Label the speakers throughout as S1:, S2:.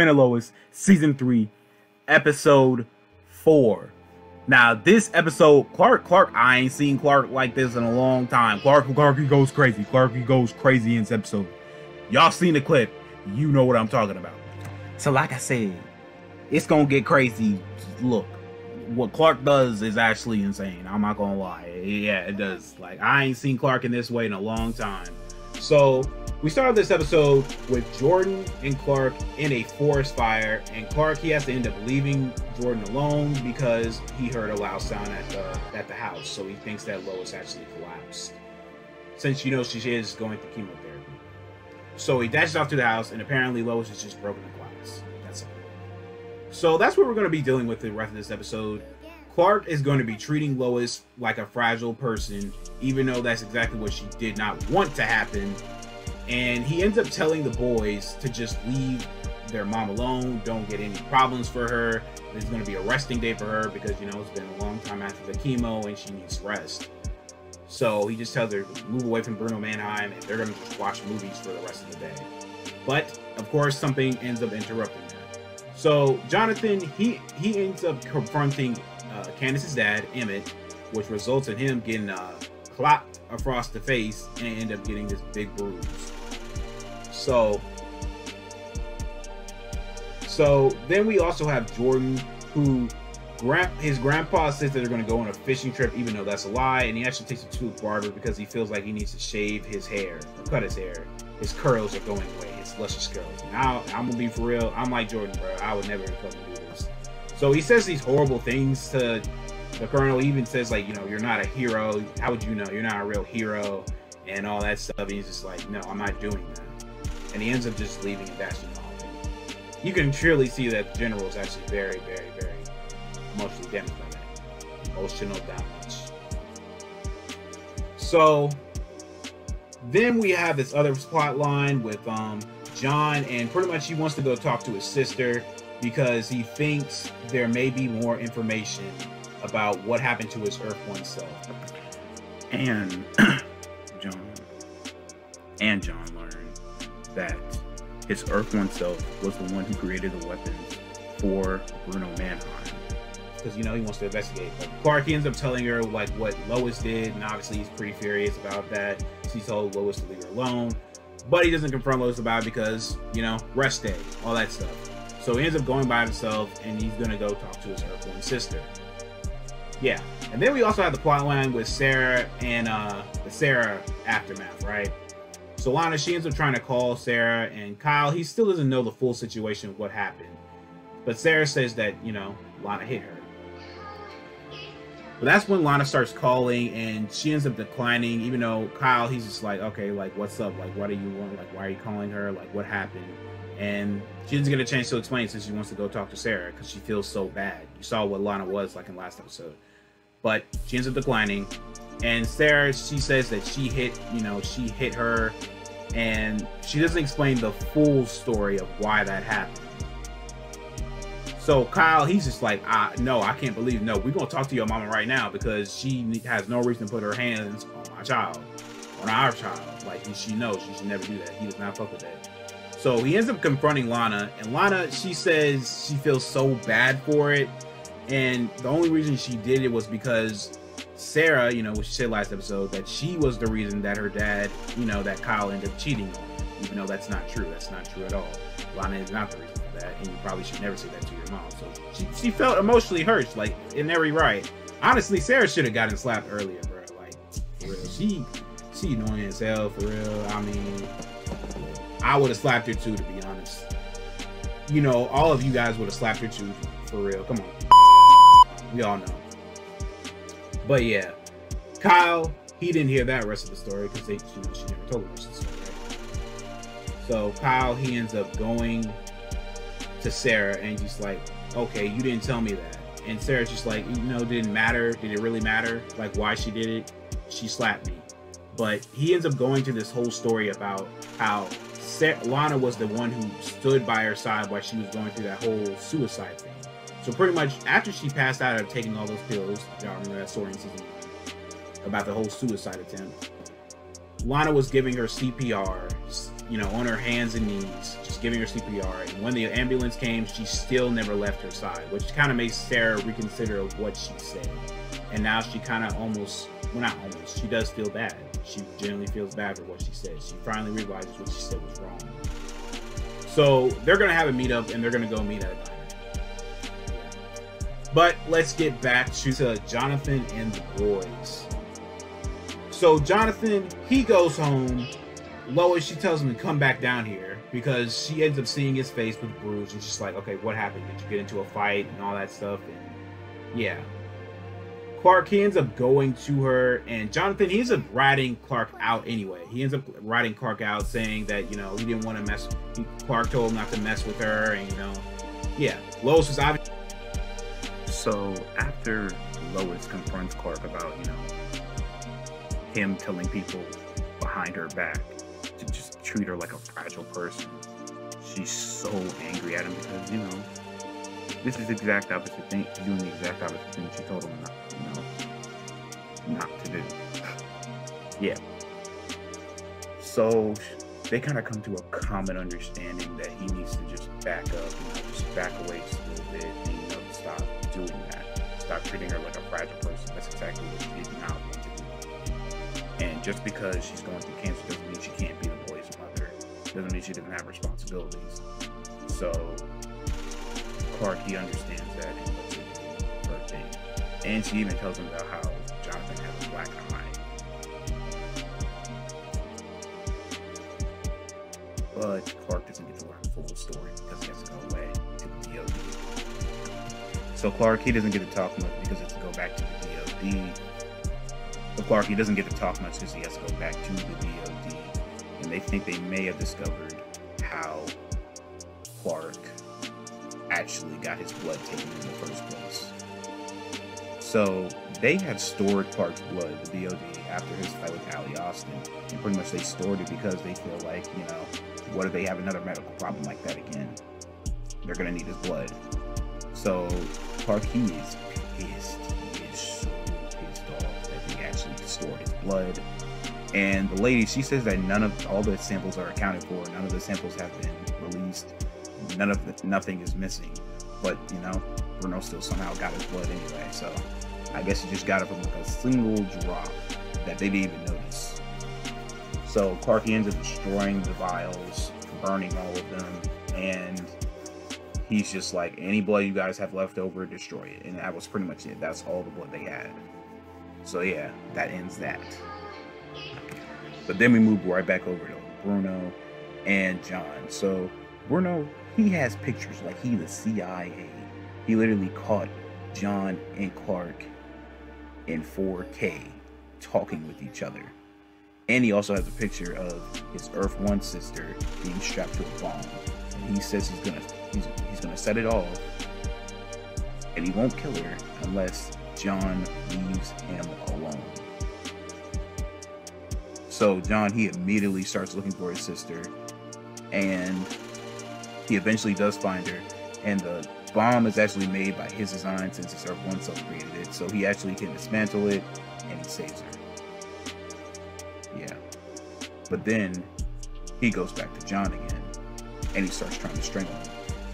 S1: and Lois, season three, episode four. Now, this episode, Clark, Clark, I ain't seen Clark like this in a long time. Clark, Clark, he goes crazy. Clark, he goes crazy in this episode. Y'all seen the clip, you know what I'm talking about. So, like I said, it's gonna get crazy. Look, what Clark does is actually insane. I'm not gonna lie. Yeah, it does. Like, I ain't seen Clark in this way in a long time. So, we started this episode with Jordan and Clark in a forest fire, and Clark he has to end up leaving Jordan alone because he heard a loud sound at the at the house. So he thinks that Lois actually collapsed, since you know she is going through chemotherapy. So he dashes off to the house, and apparently Lois is just broken the glass. That's. So that's what we're going to be dealing with the rest of this episode. Clark is going to be treating Lois like a fragile person, even though that's exactly what she did not want to happen and he ends up telling the boys to just leave their mom alone don't get any problems for her. It's going to be a resting day for her because you know it's been a long time after the chemo and she needs rest. So he just tells her move away from bruno mannheim and they're going to just watch movies for the rest of the day. But of course something ends up interrupting that so jonathan he he ends up confronting uh, candace's dad emmett which results in him getting uh, clocked across the face and end up getting this big bruise. So, so then we also have Jordan, who grand, his grandpa says that they're going to go on a fishing trip, even though that's a lie, and he actually takes it to a barber because he feels like he needs to shave his hair cut his hair. His curls are going away, his luscious curls. Now, I'm gonna be for real. I'm like Jordan, bro. I would never fucking do this. So he says these horrible things to the colonel even says like you know you're not a hero how would you know you're not a real hero and all that stuff and he's just like no i'm not doing that and he ends up just leaving and dashing off you can clearly see that the general is actually very very very emotionally damaged by that. Emotional damage. So then we have this other plot line with um john and pretty much he wants to go talk to his sister because he thinks there may be more information about what happened to his Earth One self.
S2: And John. And John that his Earth One self was the one who created the weapons for Bruno Mannheim.
S1: Because you know he wants to investigate. But Clark ends up telling her like what Lois did, and obviously he's pretty furious about that. She told Lois to leave her alone, but he doesn't confront Lois about it because you know rest day, all that stuff. So he ends up going by himself, and he's gonna go talk to his Earth One sister. Yeah, and then we also have the plot line with Sarah and uh, the Sarah aftermath, right? So Lana, she ends up trying to call Sarah, and Kyle, he still doesn't know the full situation of what happened. But Sarah says that, you know, Lana hit her. But that's when Lana starts calling, and she ends up declining, even though Kyle, he's just like, okay, like, what's up? Like, what do you want? Like, why are you calling her? Like, what happened? And she doesn't get a chance to explain since she wants to go talk to Sarah because she feels so bad. You saw what Lana was like in last episode but she ends up declining. And Sarah, she says that she hit, you know, she hit her, and she doesn't explain the full story of why that happened. So Kyle, he's just like, I, no, I can't believe, no, we're gonna talk to your mama right now because she has no reason to put her hands on my child, on our child. Like she knows she should never do that. He does not fuck with that. So he ends up confronting Lana, and Lana, she says she feels so bad for it and the only reason she did it was because Sarah, you know, what she said last episode, that she was the reason that her dad, you know, that Kyle ended up cheating on her. Even though that's not true. That's not true at all. Lana is not the reason for that. And you probably should never say that to your mom. So she, she felt emotionally hurt, like in every right. Honestly, Sarah should have gotten slapped earlier, bro. Like, for real. She she annoying as hell, for real. I mean, I would have slapped her too, to be honest. You know, all of you guys would have slapped her too, for real. Come on. We all know. But yeah, Kyle, he didn't hear that rest of the story because know, she never told the rest of the story. So Kyle, he ends up going to Sarah and just like, okay, you didn't tell me that. And Sarah's just like, you know, didn't matter. Did it really matter? Like why she did it? She slapped me. But he ends up going to this whole story about how Sarah, Lana was the one who stood by her side while she was going through that whole suicide thing. So pretty much after she passed out of taking all those pills, y'all remember that story in season one about the whole suicide attempt. Lana was giving her CPR, you know, on her hands and knees, just giving her CPR. And when the ambulance came, she still never left her side, which kind of makes Sarah reconsider what she said. And now she kind of almost, well, not almost, she does feel bad. She genuinely feels bad for what she said. She finally realizes what she said was wrong. So they're gonna have a meetup and they're gonna go meet at a. But let's get back to Jonathan and the boys. So Jonathan, he goes home. Lois, she tells him to come back down here because she ends up seeing his face with bruise. And she's like, okay, what happened? Did you get into a fight and all that stuff? And yeah. Clark, he ends up going to her, and Jonathan, he ends up ratting Clark out anyway. He ends up riding Clark out, saying that, you know, he didn't want to mess. Clark told him not to mess with her, and, you know, yeah. Lois was obviously
S2: so after Lois confronts Clark about, you know, him telling people behind her back to just treat her like a fragile person, she's so angry at him because, you know, this is the exact opposite thing, doing the exact opposite thing she told him not, you know, not to do. yeah. So they kind of come to a common understanding that he needs to just back up, you know, just back away a little bit doing that. Stop treating her like a fragile person. That's exactly what she did not want to do. And just because she's going through cancer doesn't mean she can't be the boy's mother. Doesn't mean she doesn't have responsibilities. So Clark, he understands that and thing. And she even tells him about how Jonathan has a black eye. But Clark doesn't get to learn the full story because he has to go away to the DOD. So Clark, he doesn't get to talk much because he has to go back to the DOD. But Clark, he doesn't get to talk much because he has to go back to the DOD. And they think they may have discovered how Clark actually got his blood taken in the first place. So they had stored Clark's blood, the DOD, after his fight with Ally Allston. And pretty much they stored it because they feel like, you know, what if they have another medical problem like that again? They're gonna need his blood. So Clark, he is pissed. He is so pissed off that he actually stored his blood. And the lady, she says that none of all the samples are accounted for. None of the samples have been released. None of the, nothing is missing. But you know, Bruno still somehow got his blood anyway. So I guess he just got it from like a single drop that they didn't even notice. So Clark ends up destroying the vials, burning all of them, and he's just like, any blood you guys have left over, destroy it. And that was pretty much it. That's all the blood they had. So yeah, that ends that. But then we move right back over to Bruno and John. So Bruno, he has pictures like he the CIA. He literally caught John and Clark in 4K talking with each other. And he also has a picture of his Earth One sister being strapped to a bomb. He says he's gonna he's, he's gonna set it off, and he won't kill her unless John leaves him alone. So John he immediately starts looking for his sister, and he eventually does find her. And the bomb is actually made by his design since his Earth One self created it. So he actually can dismantle it, and he saves her. Yeah. But then he goes back to John again, and he starts trying to strangle him.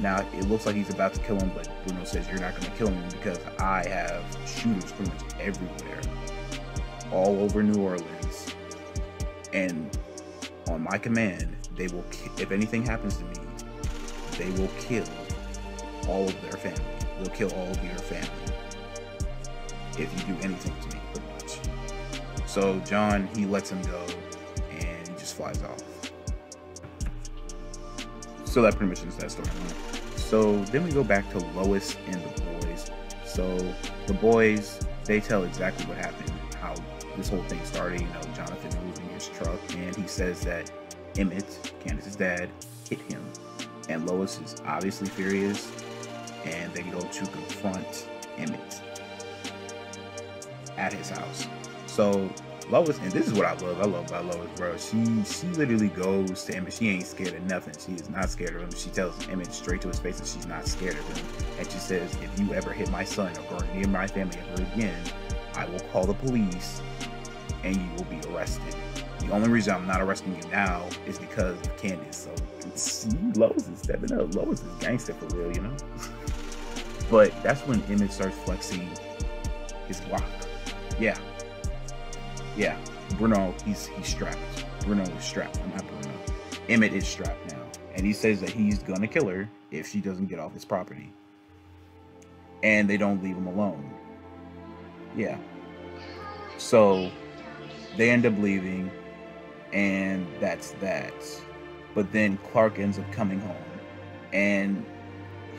S2: Now it looks like he's about to kill him, but Bruno says you're not going to kill him because I have shooters pretty much everywhere, all over New Orleans, and on my command, they will. Ki- if anything happens to me, they will kill all of their family. They'll kill all of your family if you do anything to me, pretty much. So John, he lets him go, and he just flies off. So that pretty much is that story. So then we go back to Lois and the boys. So the boys, they tell exactly what happened, how this whole thing started. You know, Jonathan moving his truck, and he says that Emmett, Candace's dad, hit him. And Lois is obviously furious, and they go to confront Emmett at his house. So Lois, and this is what I love. I love about Lois, bro. She she literally goes to Emmett. She ain't scared of nothing. She is not scared of him. She tells Emmett straight to his face that she's not scared of him. And she says, if you ever hit my son or go near my family ever again, I will call the police
S1: and you will be arrested. The only reason I'm not arresting you now is because of Candace. So Lois is stepping up. Lois is gangster for real, you know. but that's when Emmett starts flexing his Glock. Yeah, yeah. Bruno, he's he's strapped. Bruno is strapped. I'm not Bruno. Emmett is strapped now, and he says that he's gonna kill her if she doesn't get off his property. And they don't leave him alone. Yeah. So they end up leaving, and that's that. But then Clark ends up coming home, and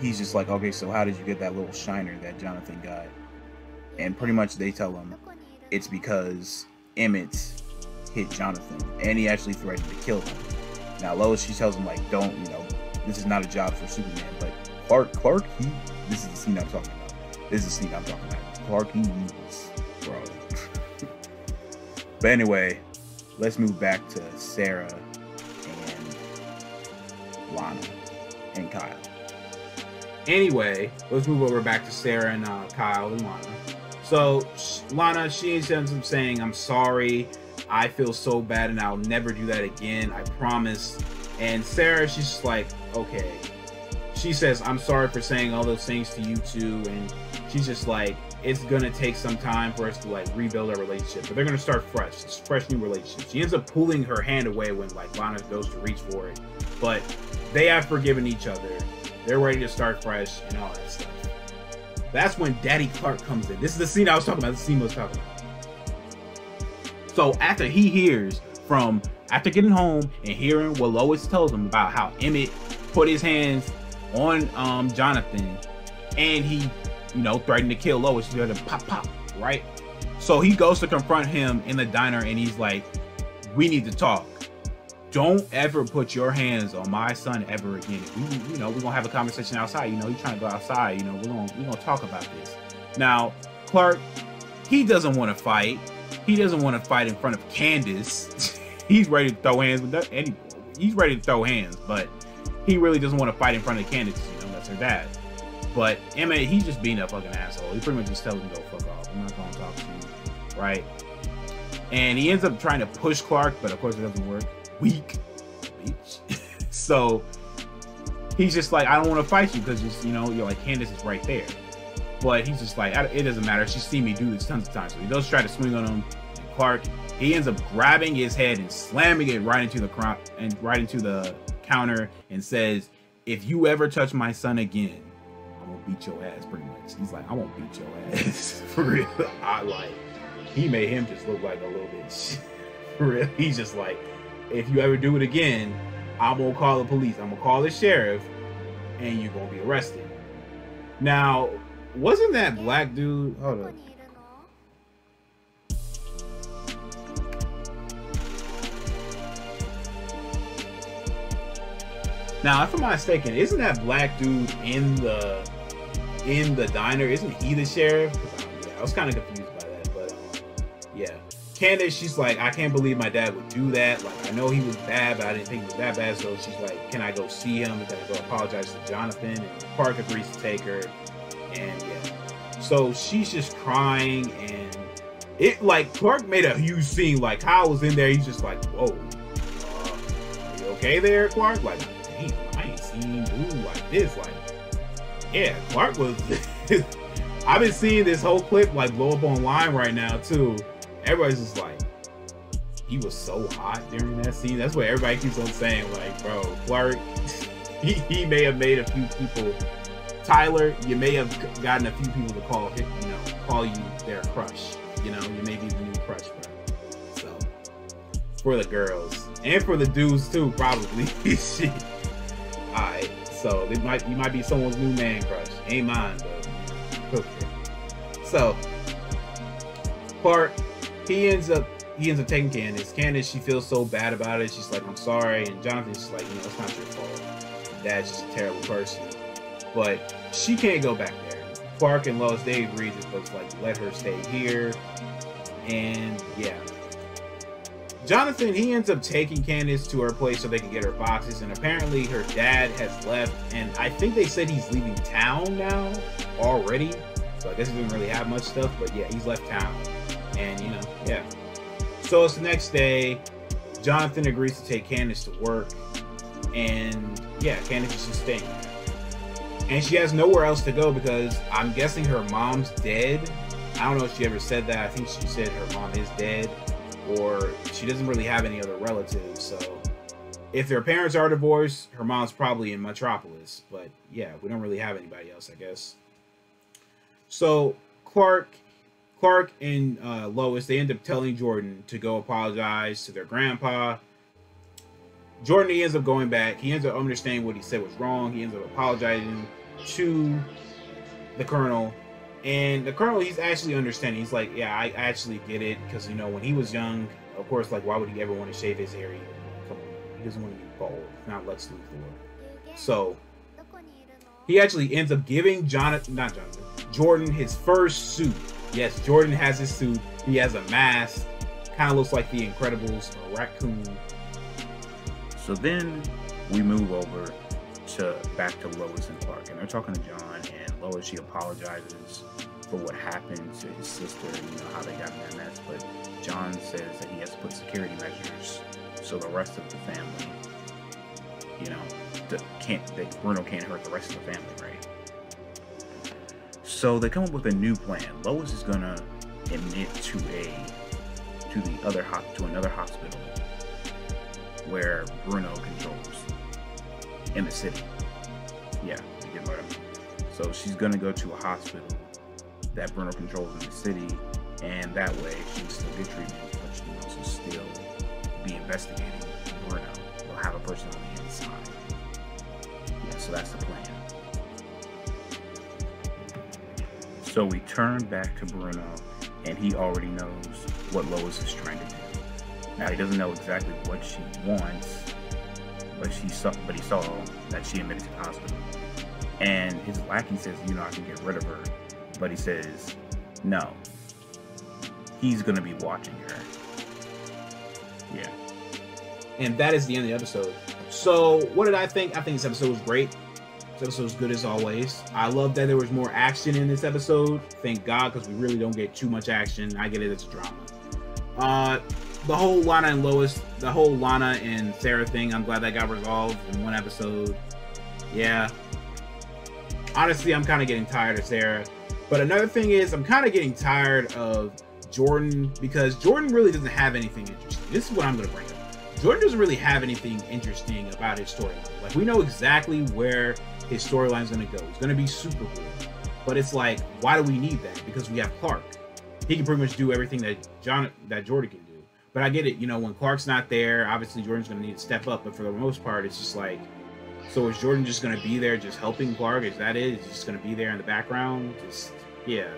S1: he's just like, okay, so how did you get that little shiner that Jonathan got? And pretty much they tell him it's because Emmett hit Jonathan, and he actually threatened to kill him. Now Lois, she tells him like, don't, you know, this is not a job for Superman. But Clark, Clark, he, this is the scene I'm talking about. This is the scene I'm talking about. Clark, he was, bro. but anyway, let's move back to Sarah and Lana and Kyle. Anyway, let's move over back to Sarah and uh, Kyle and Lana. So Lana, she ends up saying, "I'm sorry. I feel so bad, and I'll never do that again. I promise." And Sarah, she's just like, "Okay." She says, "I'm sorry for saying all those things to you too," and she's just like, "It's gonna take some time for us to like rebuild our relationship, but they're gonna start fresh. It's fresh new relationship." She ends up pulling her hand away when like Lana goes to reach for it, but they have forgiven each other. They're ready to start fresh and all that stuff. That's when Daddy Clark comes in. This is the scene I was talking about. The scene I was talking about. So after he hears from after getting home and hearing what Lois tells him about how Emmett put his hands on um, Jonathan and he, you know, threatened to kill Lois, he to pop pop, right? So he goes to confront him in the diner and he's like, We need to talk don't ever put your hands on my son ever again. We, you know, we're gonna have a conversation outside. You know, he's trying to go outside. You know, we're gonna we're gonna talk about this. Now, Clark, he doesn't want to fight. He doesn't want to fight in front of Candace. he's ready to throw hands with any. He's ready to throw hands, but he really doesn't want to fight in front of Candace. You know, that's her dad. But Emmett, he's just being a fucking asshole. He pretty much just tells him go fuck off. I'm not gonna talk to you, right? And he ends up trying to push Clark, but of course it doesn't work weak, bitch. so he's just like, I don't want to fight you because just you know you're like Candace is right there. But he's just like, it doesn't matter. She's seen me do this tons of times. So he does try to swing on him. And Clark, he ends up grabbing his head and slamming it right into the crop and right into the counter and says, "If you ever touch my son again, I'm gonna beat your ass." Pretty much. He's like, "I won't beat your ass for real." I like. He made him just look like a little bit. For real. He's just like, if you ever do it again, I'm gonna call the police. I'm gonna call the sheriff, and you're gonna be arrested. Now, wasn't that black dude? Hold on. Now, if I'm not mistaken, isn't that black dude in the in the diner? Isn't he the sheriff? I, I was kind of confused Candace, she's like, I can't believe my dad would do that. Like, I know he was bad, but I didn't think he was that bad. So she's like, Can I go see him? Can I go apologize to Jonathan? And Clark agrees to take her. And yeah. So she's just crying and it like Clark made a huge scene. Like Kyle was in there, he's just like, Whoa, uh, you okay there, Clark? Like, damn, I ain't seen you like this. Like, yeah, Clark was I've been seeing this whole clip like blow up online right now too everybody's just like, he was so hot during that scene. That's what everybody keeps on saying. Like, bro, Clark, he, he may have made a few people. Tyler, you may have gotten a few people to call you know, call you their crush. You know, you may be the new crush, bro. So, for the girls and for the dudes too, probably. Shit. All right, so it might you might be someone's new man crush. Ain't mine, but okay. So, Clark he ends up he ends up taking Candace. Candace, she feels so bad about it. She's like, I'm sorry. And Jonathan's just like, you know, it's not your fault. Dad's just a terrible person. But she can't go back there. Clark and Lois, they agree to folks like let her stay here. And yeah. Jonathan, he ends up taking Candace to her place so they can get her boxes. And apparently her dad has left. And I think they said he's leaving town now already. So I guess he doesn't really have much stuff. But yeah, he's left town. And you know, yeah. So it's the next day. Jonathan agrees to take Candace to work, and yeah, Candace is just staying And she has nowhere else to go because I'm guessing her mom's dead. I don't know if she ever said that. I think she said her mom is dead, or she doesn't really have any other relatives. So if their parents are divorced, her mom's probably in Metropolis. But yeah, we don't really have anybody else, I guess. So Clark Clark and uh, Lois, they end up telling Jordan to go apologize to their grandpa. Jordan he ends up going back. He ends up understanding what he said was wrong. He ends up apologizing to the colonel. And the colonel, he's actually understanding. He's like, yeah, I actually get it. Because, you know, when he was young, of course, like, why would he ever want to shave his hair? Come on. He doesn't want to be bald. Not Lex Luthor. So, he actually ends up giving Jonathan, not Jonathan, Jordan his first suit Yes, Jordan has his suit. He has a mask. Kind of looks like the Incredibles, a raccoon.
S2: So then we move over to back to Lois and Clark, and they're talking to John. And Lois, she apologizes for what happened to his sister, you know how they got in that mess. But John says that he has to put security measures so the rest of the family, you know, can't that Bruno can't hurt the rest of the family, right? So they come up with a new plan. Lois is gonna admit to a to the other to another hospital where Bruno controls in the city. Yeah, you get what I mean. So she's gonna go to a hospital that Bruno controls in the city, and that way she can still get treatment, but she can also still be investigating Bruno. They'll have a person on the inside. Yeah, so that's the plan. So we turn back to Bruno, and he already knows what Lois is trying to do. Now he doesn't know exactly what she wants, but she saw, but he saw that she admitted to the hospital. And his lackey says, "You know, I can get rid of her," but he says, "No. He's gonna be watching her." Yeah.
S1: And that is the end of the episode. So, what did I think? I think this episode was great. This episode was good as always. I love that there was more action in this episode. Thank God, because we really don't get too much action. I get it, it's drama. Uh, the whole Lana and Lois, the whole Lana and Sarah thing, I'm glad that got resolved in one episode. Yeah. Honestly, I'm kind of getting tired of Sarah. But another thing is, I'm kind of getting tired of Jordan because Jordan really doesn't have anything interesting. This is what I'm going to bring up. Jordan doesn't really have anything interesting about his storyline. Like, we know exactly where his storyline is going to go. It's going to be super cool. But it's like, why do we need that? Because we have Clark. He can pretty much do everything that John that Jordan can do. But I get it. You know, when Clark's not there, obviously Jordan's going to need to step up. But for the most part, it's just like, so is Jordan just going to be there, just helping Clark? Is that it? Is just going to be there in the background? Just yeah.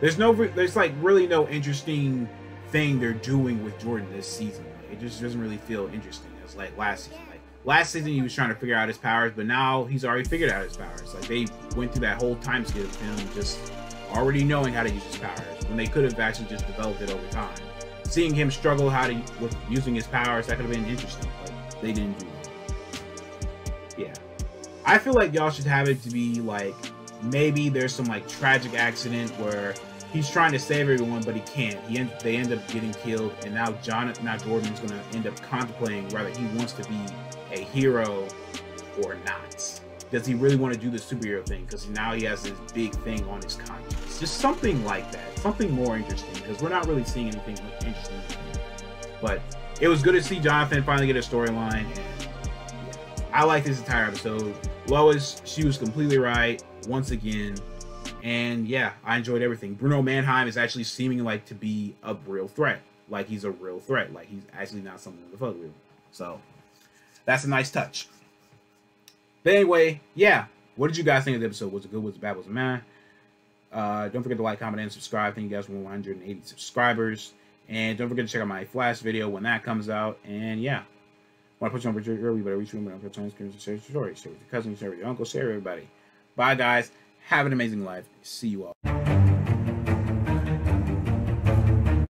S1: There's no, there's like really no interesting thing they're doing with Jordan this season. It just doesn't really feel interesting as like last season Like last season he was trying to figure out his powers, but now he's already figured out his powers. Like they went through that whole time skip of him just already knowing how to use his powers when they could have actually just developed it over time. Seeing him struggle how to with using his powers that could have been interesting, but they didn't do that. Yeah, I feel like y'all should have it to be like maybe there's some like tragic accident where he's trying to save everyone, but he can't. He end, they end up getting killed, and now John, now Jordan's gonna end up contemplating whether he wants to be a hero or not. Does he really want to do the superhero thing? Because now he has this big thing on his conscience. Just something like that. Something more interesting. Because we're not really seeing anything interesting. But it was good to see Jonathan finally get a storyline. And I like this entire episode. Lois, she was completely right once again. And yeah, I enjoyed everything. Bruno Mannheim is actually seeming like to be a real threat. Like he's a real threat. Like he's actually not something to fuck with. So that's a nice touch. But anyway, yeah. What did you guys think of the episode? Was it good? Was it bad? Was it mad? Uh, don't forget to like, comment, and subscribe. Thank you guys for 180 subscribers. And don't forget to check out my Flash video when that comes out. And yeah. Want to put you on Richard early, but I reach room, but I'm going to share your story. Share with your cousin, share with your uncle, share with everybody. Bye, guys. Have an amazing life. See you all.